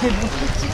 Hier, wo